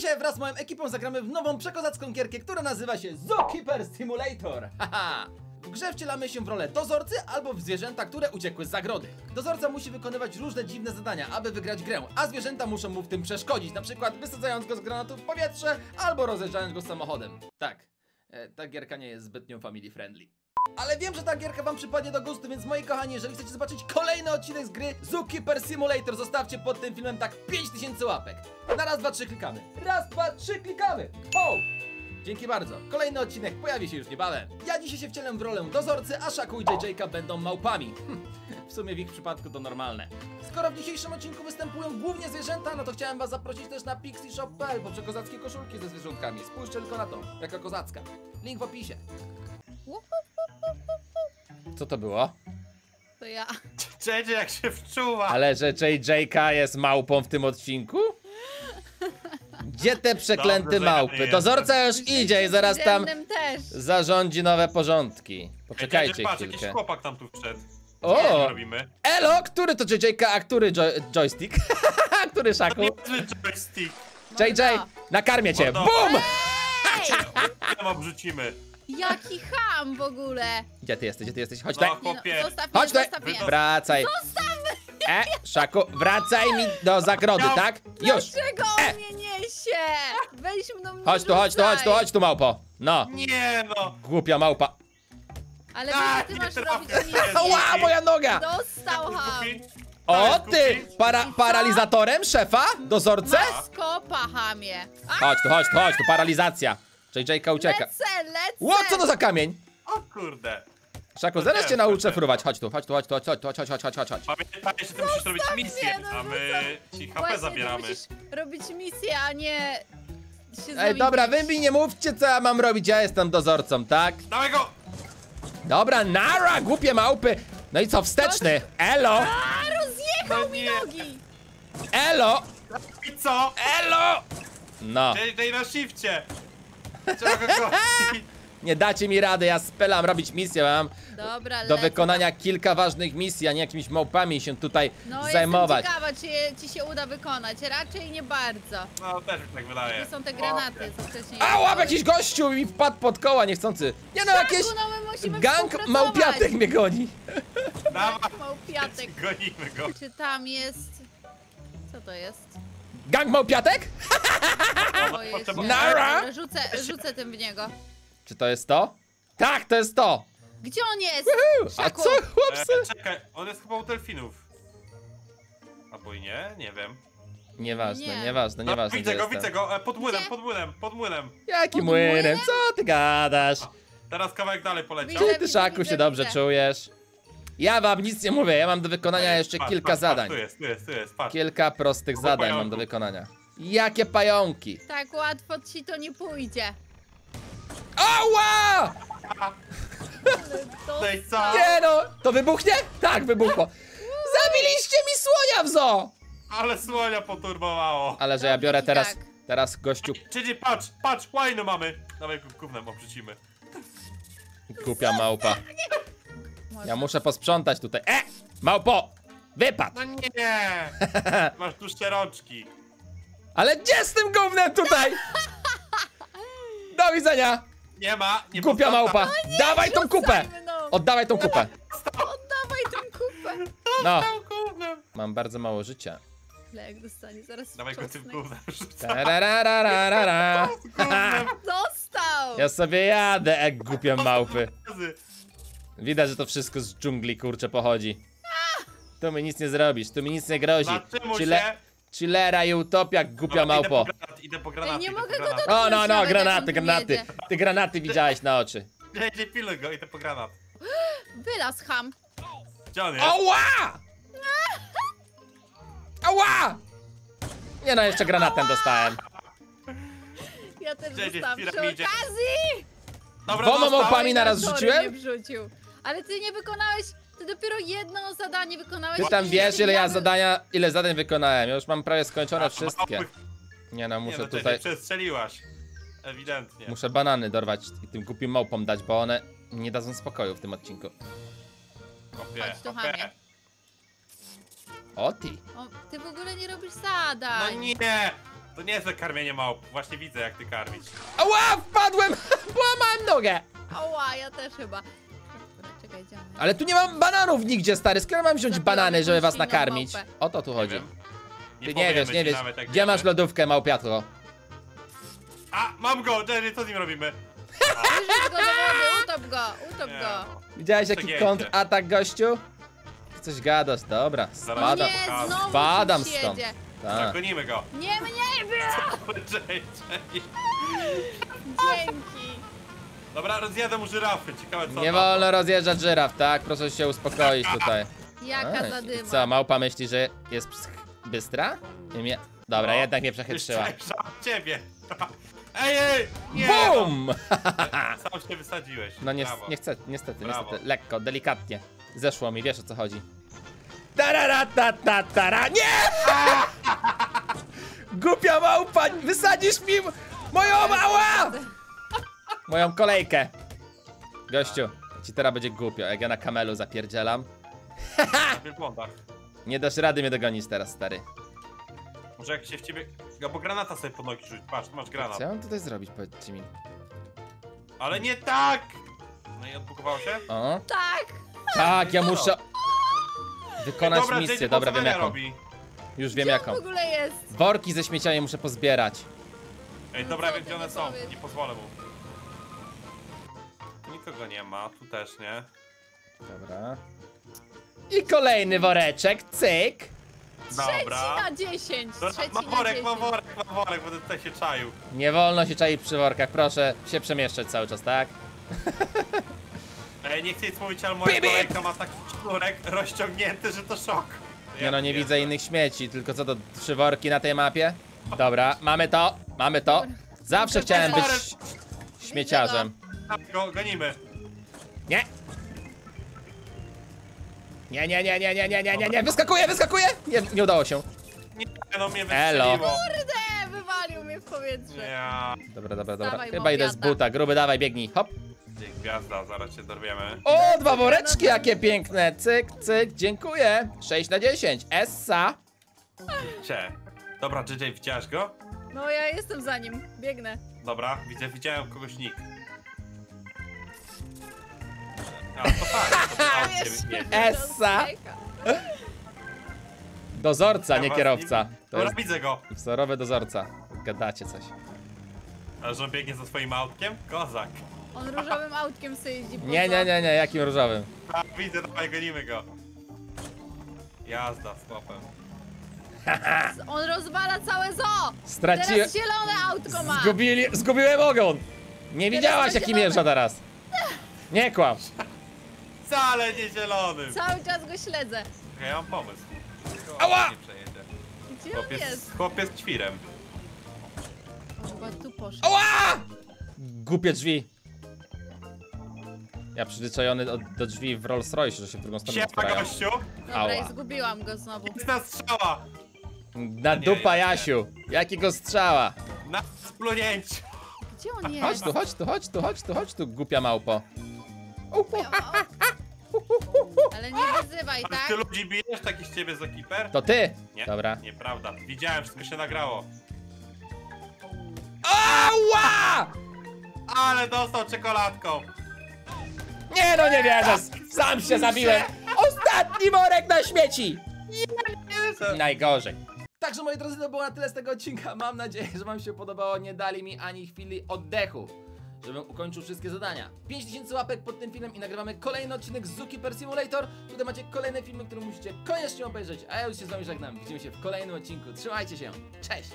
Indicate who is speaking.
Speaker 1: Dzisiaj wraz z moją ekipą zagramy w nową przekozacką gierkę, która nazywa się Zookeeper Simulator. Haha! W grze wcielamy się w rolę dozorcy albo w zwierzęta, które uciekły z zagrody. Dozorca musi wykonywać różne dziwne zadania, aby wygrać grę, a zwierzęta muszą mu w tym przeszkodzić, na przykład wysadzając go z granatu w powietrze albo rozjeżdżając go samochodem. Tak, e, ta gierka nie jest zbytnio family friendly. Ale wiem, że ta gierka wam przypadnie do gustu, więc moi kochani, jeżeli chcecie zobaczyć kolejny odcinek z gry Zookeeper Simulator, zostawcie pod tym filmem tak 5000 łapek. Na raz, dwa, trzy klikamy. Raz, dwa, trzy klikamy. O! Dzięki bardzo. Kolejny odcinek pojawi się już niebawem. Ja dzisiaj się wcielę w rolę dozorcy, a Szaku i JJ'ka będą małpami. Hm, w sumie w ich przypadku to normalne. Skoro w dzisiejszym odcinku występują głównie zwierzęta, no to chciałem was zaprosić też na pixieshop.pl po przekozackie koszulki ze zwierzątkami. Spójrzcie tylko na to, jaka kozacka. Link w opisie. Co to było?
Speaker 2: To ja.
Speaker 3: Cześć, jak się wczuwa!
Speaker 1: Ale że JJK jest małpą w tym odcinku? Gdzie te przeklęte
Speaker 3: ja
Speaker 1: małpy? Dozorca już idzie i zaraz tam zarządzi nowe porządki. Poczekajcie
Speaker 3: patrz, jakiś
Speaker 1: chwilkę.
Speaker 3: chłopak tam tu wszedł.
Speaker 1: O!
Speaker 3: Co robimy?
Speaker 1: Elo, który to JJK, a który jo joystick? A który szaku?
Speaker 3: Joystick.
Speaker 1: JJ, nakarmię cię. BUM!
Speaker 3: Tam obrzucimy.
Speaker 2: Jaki ham w ogóle!
Speaker 1: Gdzie ty jesteś, gdzie ty jesteś? Chodź
Speaker 3: No,
Speaker 1: tutaj.
Speaker 2: Nie no, zostaw mnie,
Speaker 1: Chodź tutaj.
Speaker 2: zostaw mnie.
Speaker 1: Wracaj. E, szaku, wracaj mi do zagrody, tak? Już.
Speaker 2: Dlaczego
Speaker 1: E.
Speaker 2: on mnie niesie? Weź mną nie
Speaker 1: Chodź tu, chodź tu, chodź tu,
Speaker 2: rzucaj.
Speaker 1: chodź tu, małpo. No,
Speaker 3: Nie no!
Speaker 1: głupia małpa.
Speaker 2: Ale
Speaker 3: A,
Speaker 2: wiesz, ty
Speaker 3: nie
Speaker 2: masz
Speaker 3: trafię.
Speaker 2: robić.
Speaker 1: Ała, moja noga!
Speaker 2: Dostał ham.
Speaker 1: O ty! Para, paralizatorem szefa? Dozorcę?
Speaker 2: Skopa hamie. A,
Speaker 1: Chodź tu, chodź tu, chodź tu, paralizacja. JJK ucieka.
Speaker 2: lecę, lecę.
Speaker 1: Ło, co to za kamień?
Speaker 3: O kurde.
Speaker 1: Szaku, zaraz cię nauczę fruwać. Chodź tu, chodź tu, chodź tu, chodź tu, chodź, chodź, chodź, chodź, chodź.
Speaker 3: Pamiętaj, że ty musisz robić misję,
Speaker 2: no
Speaker 3: a my ci HP zabieramy.
Speaker 2: robić misję, a nie się
Speaker 1: Ej, dobra, wy mi nie mówcie, co ja mam robić, ja jestem dozorcą, tak?
Speaker 3: Dawaj go!
Speaker 1: Dobra, nara, głupie małpy. No i co, wsteczny? Elo,
Speaker 2: A, rozjechał
Speaker 3: No
Speaker 2: mi nogi.
Speaker 1: elo,
Speaker 3: I co?
Speaker 1: elo. No,
Speaker 3: JJ na shifcie!
Speaker 1: Nie dacie mi rady, ja spelam robić misję, mam
Speaker 2: Dobra,
Speaker 1: do
Speaker 2: lecę.
Speaker 1: wykonania kilka ważnych misji, a nie jakimiś małpami się tutaj
Speaker 2: No
Speaker 1: zajmować.
Speaker 2: jestem ciekawa, czy je, ci się uda wykonać. Raczej nie bardzo.
Speaker 3: No też mi tak wydaje.
Speaker 2: To są te granaty, co wcześniej...
Speaker 1: Ała, jakiś gościu mi wpadł pod koła niechcący. Nie no, jakieś
Speaker 2: no my musimy
Speaker 1: gang
Speaker 2: współpracować.
Speaker 1: małpiatek mnie goni.
Speaker 3: Dawaj,
Speaker 2: Małpiatek.
Speaker 3: gonimy go.
Speaker 2: Czy tam jest... Co to jest?
Speaker 1: Gang małpiatek?
Speaker 2: Się.
Speaker 3: potrzeba-
Speaker 1: Nara!
Speaker 2: Rzucę, rzucę tym w niego.
Speaker 1: Czy to jest to? Tak, to jest to.
Speaker 2: Gdzie on jest?
Speaker 1: A
Speaker 2: Szaku.
Speaker 1: co, chłopcy?
Speaker 3: E, czekaj, on jest chyba u delfinów. Albo i nie, nie wiem.
Speaker 1: Nieważne,
Speaker 2: Nie.
Speaker 1: nieważne,
Speaker 3: No,
Speaker 1: nieważne.
Speaker 3: widzę
Speaker 1: gdzie
Speaker 3: go,
Speaker 1: jestem.
Speaker 3: widzę go, e, pod młynem,
Speaker 2: Gdzie?
Speaker 3: pod młynem, pod młynem.
Speaker 1: Jaki
Speaker 2: Pod
Speaker 1: młynem?
Speaker 2: młynem?
Speaker 1: Co ty gadasz?
Speaker 3: Teraz kawałek dalej poleciał.
Speaker 2: Widzę.
Speaker 1: Czy ty, Szaku, się
Speaker 2: widzę,
Speaker 1: dobrze
Speaker 2: widzę.
Speaker 1: czujesz? Ja wam nic nie mówię, ja mam do wykonania jeszcze
Speaker 3: Patrz,
Speaker 1: kilka
Speaker 3: patrz,
Speaker 1: zadań.
Speaker 3: Patrz, tu jest, tu jest, tu jest, patrz.
Speaker 1: Kilka prostych
Speaker 3: Kupa
Speaker 1: zadań mam
Speaker 3: pająków.
Speaker 1: do wykonania. Jakie pająki?
Speaker 2: Tak łatwo ci to nie pójdzie.
Speaker 1: Ała!
Speaker 3: No?
Speaker 1: Nie no! To wybuchnie? Tak, wybuchło. Zabiliście mi słonia w zoo!
Speaker 3: Ale słonia poturbowało.
Speaker 1: Ale że ja biorę teraz,
Speaker 2: tak.
Speaker 1: teraz gościu
Speaker 3: Czyli patrz, patrz, łajno mamy. Dawaj gównem obrzucimy.
Speaker 1: głupia małpa. Ja muszę posprzątać tutaj. E! Małpo! Wypad!
Speaker 3: No nie! Masz dłuższe rączki.
Speaker 1: Ale gdzie z tym gównem tutaj? Do widzenia!
Speaker 3: Nie ma, nie
Speaker 1: Głupia małpa! Dawaj tą kupę!
Speaker 2: Mną.
Speaker 1: Oddawaj tą kupę!
Speaker 2: Oddawaj tę kupę.
Speaker 1: No, mam bardzo mało życia.
Speaker 2: Lek dostanie, zaraz
Speaker 3: Dawaj go tym gównem.
Speaker 2: Dostał!
Speaker 1: Ja sobie jadę, jak głupie małpy. Widać, że to wszystko z dżungli, kurczę, pochodzi. Tu mi nic nie zrobisz, tu mi nic nie grozi.
Speaker 3: Się.
Speaker 1: chillera i utopia, głupia
Speaker 3: Dobra,
Speaker 1: małpo.
Speaker 3: Idę po granaty, idę po granaty.
Speaker 2: Ej, nie
Speaker 3: idę
Speaker 2: mogę
Speaker 3: po
Speaker 2: go
Speaker 3: granaty.
Speaker 2: dotknąć.
Speaker 1: O, no, no,
Speaker 2: nawet, jak
Speaker 1: granaty,
Speaker 2: on
Speaker 1: granaty.
Speaker 2: jedzie.
Speaker 1: Ty granaty widziałeś na oczy.
Speaker 3: Jedzie, piluj go, idę po granat.
Speaker 2: Wylaz ham.
Speaker 3: Gdzie on jest?
Speaker 1: Ała! Ała! Nie no, jeszcze granatem dostałem.
Speaker 2: Ja też
Speaker 3: Gdzie jedziesz,
Speaker 2: dostałam przy
Speaker 3: piramidzie?
Speaker 2: okazji!
Speaker 3: Dobra,
Speaker 1: Dwoma
Speaker 3: dostał.
Speaker 1: małpami naraz
Speaker 2: Sorry,
Speaker 1: rzuciłem?
Speaker 2: mnie wrzucił. Ale ty nie wykonałeś, ty dopiero jedno zadanie wykonałeś.
Speaker 1: Ty tam wiesz, ile ja zadania, ile zadań wykonałem. Ja już mam prawie skończone
Speaker 3: A,
Speaker 1: wszystkie. Nie no,
Speaker 3: Nie
Speaker 1: muszę
Speaker 3: no,
Speaker 1: tutaj...
Speaker 3: przestrzeliłaś. Ewidentnie.
Speaker 1: Muszę banany dorwać i tym głupim małpom dać, bo one nie dadzą spokoju w tym odcinku.
Speaker 3: Kopie,
Speaker 2: Chodź tu,
Speaker 3: kopie.
Speaker 1: O ty.
Speaker 2: O, ty w ogóle nie robisz zadań.
Speaker 3: No nie! To nie jest karmienie małp. Właśnie widzę, jak ty karmisz.
Speaker 1: Ała, wpadłem! Połamałem nogę!
Speaker 2: Oła, ja też chyba.
Speaker 1: Ale tu nie mam bananów nigdzie, stary. Skoro mam wziąć banany, żeby was nakarmić? O to tu chodzi. Ty nie wiesz, nie wiesz. Gdzie masz lodówkę, małpiatko?
Speaker 3: A, mam go! Jerry, co z nim robimy?
Speaker 2: Wyrzuć go do wody, utop go, utop go.
Speaker 1: Widziałeś jaki kontratak, gościu? Coś gadasz, dobra. Spadam.
Speaker 2: nie,
Speaker 3: pokażę.
Speaker 2: znowu
Speaker 1: Spadam stąd. Tak.
Speaker 3: Gonimy go.
Speaker 2: Nie mnie,
Speaker 3: Jerry.
Speaker 2: dzięki.
Speaker 3: Dobra, rozjadę mu żyrafy. Ciekawe co
Speaker 1: Nie
Speaker 3: tam.
Speaker 1: wolno rozjeżdżać żyraf, tak? Proszę się uspokoić tutaj.
Speaker 2: Jaka
Speaker 1: I
Speaker 2: zadyma.
Speaker 1: co, małpa myśli, że jest psych- bystra? Nie Dobra,
Speaker 3: No.
Speaker 1: jednak mnie przechytrzyła.
Speaker 3: Jeszcze ciebie. Ej, ej! Nie!
Speaker 1: BUM!
Speaker 3: No, sam się wysadziłeś.
Speaker 1: No nie,
Speaker 3: Brawo.
Speaker 1: nie chcę, niestety,
Speaker 3: Brawo.
Speaker 1: niestety, lekko, delikatnie. Zeszło mi, wiesz o co chodzi. Tarara, ta, ta, tara, nie! Głupia małpa, wysadzisz mi moją mała! Moją kolejkę. Gościu, ci teraz będzie głupio, jak ja na kamelu zapierdzielam.
Speaker 3: Na wielbłądach.
Speaker 1: Nie dasz rady mnie dogonić teraz, stary.
Speaker 3: Może jak się w ciebie... Albo granata sobie pod nogi rzuć. Patrz, masz granat.
Speaker 1: Co ja mam tutaj zrobić, powiedzcie mi.
Speaker 3: Ale nie tak! No i odbukowało się?
Speaker 1: O,
Speaker 2: Tak.
Speaker 1: tak, ja
Speaker 3: No
Speaker 1: muszę wykonać
Speaker 3: Dobra,
Speaker 1: misję, dobra, wiem jaką.
Speaker 3: robi.
Speaker 1: Już wiem
Speaker 2: Gdzie
Speaker 1: jaką.
Speaker 2: w ogóle jest?
Speaker 1: Worki ze śmieciami muszę pozbierać.
Speaker 3: Ej,
Speaker 2: No
Speaker 3: dobra,
Speaker 2: co
Speaker 3: wiem gdzie one są. Nie pozwolę mu. Nikogo nie ma, tu też nie.
Speaker 1: Dobra. I kolejny woreczek, cyk.
Speaker 3: Dobra.
Speaker 2: Trzeci na 10.
Speaker 3: Dobra,
Speaker 2: Trzeci na
Speaker 3: worek,
Speaker 2: 10.
Speaker 3: mam worek, mam worek, będę tutaj się czaił.
Speaker 1: Nie wolno się czaić przy workach, proszę się przemieszczać cały czas, tak?
Speaker 3: Ej, nie chcę nic mówić, ale moja
Speaker 1: Bip, bip.
Speaker 3: kolejka ma taki sznurek rozciągnięty, że to szok.
Speaker 1: Nie no, nie
Speaker 3: pierdolę.
Speaker 1: widzę innych śmieci, tylko co to, trzy worki na tej mapie? Dobra, mamy to, mamy to. Zawsze chciałem być śmieciarzem.
Speaker 3: Go, gonimy.
Speaker 1: Nie! Nie, nie, nie, nie, nie, nie, nie, nie, nie, wyskakuje, wyskakuje! Nie, nie udało się.
Speaker 3: Nie, no mnie
Speaker 1: Elo.
Speaker 2: Kurde, wywalił mnie w powietrze.
Speaker 3: Nie.
Speaker 1: Dobra, dobra, dobra.
Speaker 2: Dawaj,
Speaker 1: Chyba idę z buta, gruby, dawaj, biegnij, hop.
Speaker 3: Gdzie Gwiazda, zaraz się dorwiemy.
Speaker 1: O, dwa woreczki jakie piękne, cyk, cyk, dziękuję. 6 na 10, Essa.
Speaker 3: Cie. Dobra, JJ, widziałaś go?
Speaker 2: No ja jestem za nim, biegnę.
Speaker 3: Dobra, widzę, widziałem kogoś nick. To jedzie.
Speaker 1: Essa. Dozorca, nie kierowca. To
Speaker 3: Dobra,
Speaker 1: jest
Speaker 3: widzę go.
Speaker 1: wzorowy dozorca. Gadacie coś.
Speaker 3: A że on biegnie za swoim autkiem? Kozak.
Speaker 2: On różowym autkiem sobie jeździ. po
Speaker 1: Nie, nie, nie, nie, jakim różowym?
Speaker 3: A, widzę, dawaj, gonimy go. Jazda z chłopem.
Speaker 2: On rozwala całe zoo.
Speaker 1: Straciłem...
Speaker 2: Teraz zielone autko ma.
Speaker 1: Zgubili... Zgubiłem ogon! Nie widziałaś jaki jeżdża teraz. Nie kłam.
Speaker 3: Wcale nie zielonym.
Speaker 2: Cały czas go śledzę.
Speaker 3: Ja mam pomysł.
Speaker 1: Ała!
Speaker 3: Nie przejedzie.
Speaker 2: Gdzie on
Speaker 3: Chłopiec,
Speaker 2: jest?
Speaker 3: chłopiec ćwirem.
Speaker 2: Chyba tu poszedł.
Speaker 1: Ała! Głupie drzwi. Ja przyzwyczajony do, do drzwi w Rolls Royce, że się w drugą stronę
Speaker 3: Siema,
Speaker 1: otwierają.
Speaker 3: gościu.
Speaker 2: Dobra,
Speaker 1: Ała.
Speaker 2: i zgubiłam go znowu.
Speaker 3: Jest na strzała.
Speaker 1: Na
Speaker 3: Nie,
Speaker 1: dupa
Speaker 3: nie.
Speaker 1: Jasiu. Jakiego strzała.
Speaker 3: Na splunięcie.
Speaker 2: Gdzie on
Speaker 1: Chodź
Speaker 2: jest?
Speaker 1: tu, chodź tu, chodź tu, chodź tu, chodź tu, głupia małpo.
Speaker 2: Ale nie wyzywaj,
Speaker 3: Ale
Speaker 2: tak?
Speaker 3: ty ludzi bijesz, taki z ciebie Zokiper?
Speaker 1: To ty!
Speaker 3: Nie.
Speaker 1: Dobra.
Speaker 3: Nieprawda. Widziałem, wszystko się nagrało.
Speaker 1: Ała!
Speaker 3: Ale dostał czekoladką.
Speaker 1: Nie no, nie wierzę! Sam się zabiłem! Ostatni worek na śmieci! Najgorzej. Także moi drodzy, to było na tyle z tego odcinka. Mam nadzieję, że wam się podobało. Nie dali mi ani chwili oddechu, żebym ukończył wszystkie zadania. 5000 łapek pod tym filmem i nagrywamy kolejny odcinek z Zookeeper Simulator. Tutaj macie kolejne filmy, które musicie koniecznie obejrzeć. A ja już się z wami żegnam. Widzimy się w kolejnym odcinku. Trzymajcie się. Cześć!